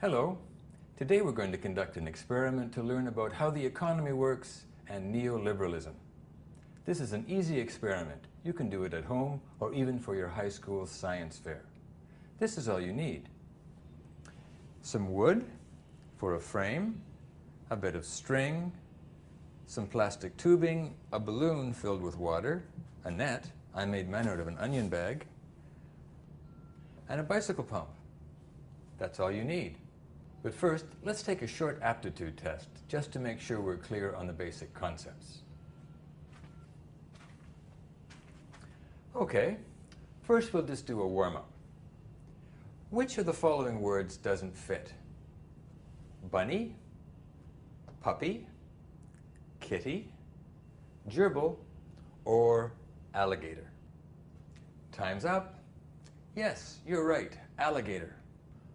Hello. Today we're going to conduct an experiment to learn about how the economy works and neoliberalism. This is an easy experiment. You can do it at home or even for your high school science fair. This is all you need. Some wood for a frame, a bit of string, some plastic tubing, a balloon filled with water, a net, I made mine out of an onion bag, and a bicycle pump. That's all you need. But first, let's take a short aptitude test, just to make sure we're clear on the basic concepts. Okay, first we'll just do a warm-up. Which of the following words doesn't fit? Bunny, puppy, kitty, gerbil, or alligator? Time's up. Yes, you're right, alligator.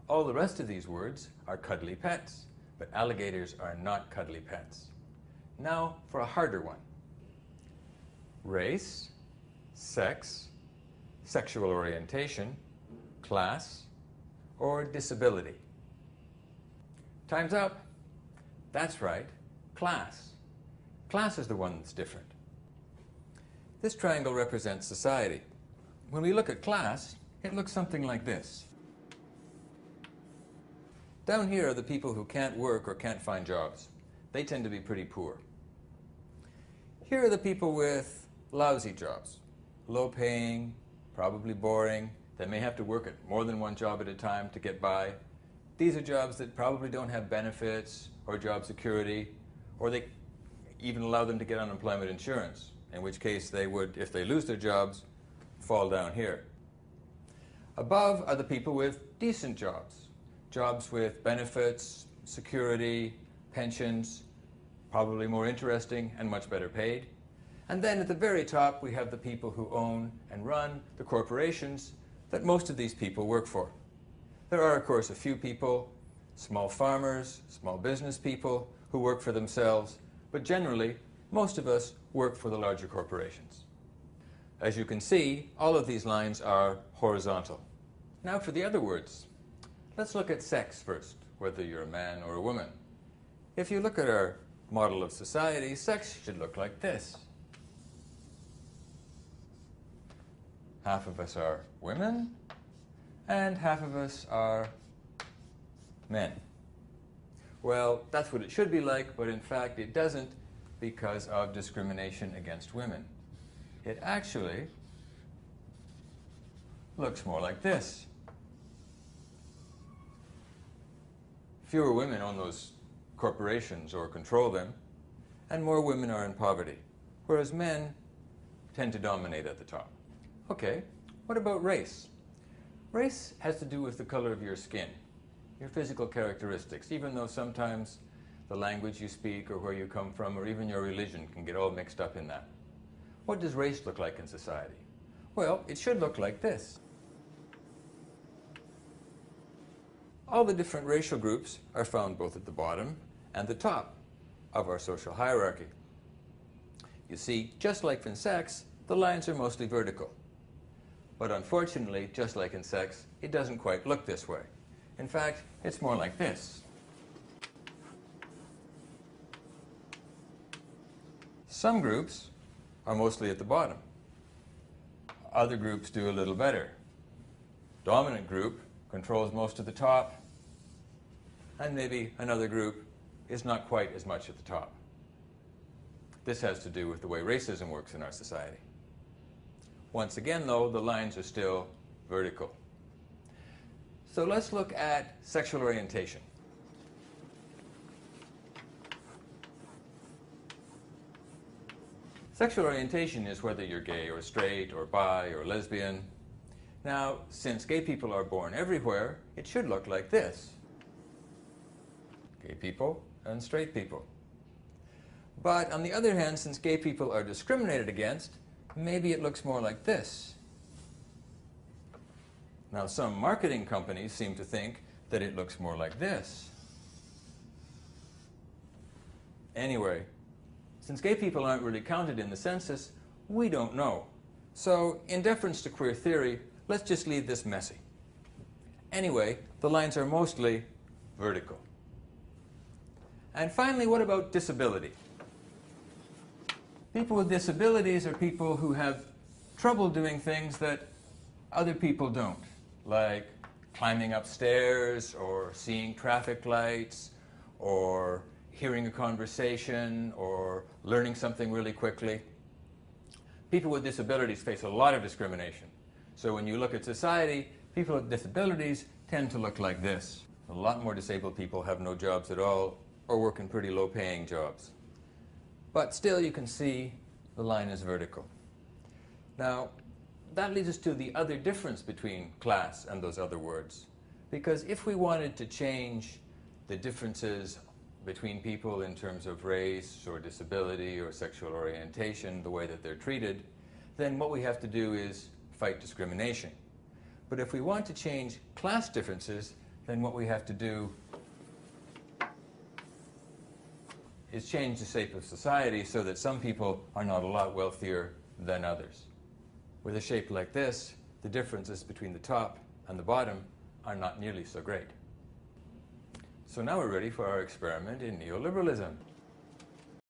All the rest of these words are cuddly pets, but alligators are not cuddly pets. Now for a harder one. Race, sex, sexual orientation, class, or disability. Time's up. That's right, class. Class is the one that's different. This triangle represents society. When we look at class, it looks something like this. Down here are the people who can't work or can't find jobs. They tend to be pretty poor. Here are the people with lousy jobs, low paying, probably boring. They may have to work at more than one job at a time to get by. These are jobs that probably don't have benefits or job security, or they even allow them to get unemployment insurance, in which case they would, if they lose their jobs, fall down here. Above are the people with decent jobs, jobs with benefits, security, pensions, probably more interesting and much better paid. And then at the very top, we have the people who own and run the corporations that most of these people work for. There are, of course, a few people, small farmers, small business people, who work for themselves, but generally, most of us work for the larger corporations. As you can see, all of these lines are horizontal. Now for the other words. Let's look at sex first, whether you're a man or a woman. If you look at our model of society, sex should look like this. Half of us are women, and half of us are men. Well, that's what it should be like, but in fact it doesn't because of discrimination against women. It actually looks more like this. Fewer women own those corporations or control them, and more women are in poverty, whereas men tend to dominate at the top. Okay, what about race? Race has to do with the color of your skin, your physical characteristics, even though sometimes the language you speak or where you come from or even your religion can get all mixed up in that. What does race look like in society? Well, it should look like this. All the different racial groups are found both at the bottom and the top of our social hierarchy. You see, just like in sex, the lines are mostly vertical. But unfortunately, just like in sex, it doesn't quite look this way. In fact, it's more like this. Some groups are mostly at the bottom. Other groups do a little better. Dominant group controls most of the top, and maybe another group is not quite as much at the top. This has to do with the way racism works in our society. Once again, though, the lines are still vertical. So let's look at sexual orientation. Sexual orientation is whether you're gay or straight or bi or lesbian, now, since gay people are born everywhere, it should look like this. Gay people and straight people. But on the other hand, since gay people are discriminated against, maybe it looks more like this. Now, some marketing companies seem to think that it looks more like this. Anyway, since gay people aren't really counted in the census, we don't know. So, in deference to queer theory, Let's just leave this messy. Anyway, the lines are mostly vertical. And finally, what about disability? People with disabilities are people who have trouble doing things that other people don't, like climbing upstairs or seeing traffic lights or hearing a conversation or learning something really quickly. People with disabilities face a lot of discrimination. So when you look at society, people with disabilities tend to look like this. A lot more disabled people have no jobs at all or work in pretty low paying jobs. But still you can see the line is vertical. Now, that leads us to the other difference between class and those other words. Because if we wanted to change the differences between people in terms of race or disability or sexual orientation, the way that they're treated, then what we have to do is fight discrimination. But if we want to change class differences, then what we have to do is change the shape of society so that some people are not a lot wealthier than others. With a shape like this, the differences between the top and the bottom are not nearly so great. So now we're ready for our experiment in neoliberalism.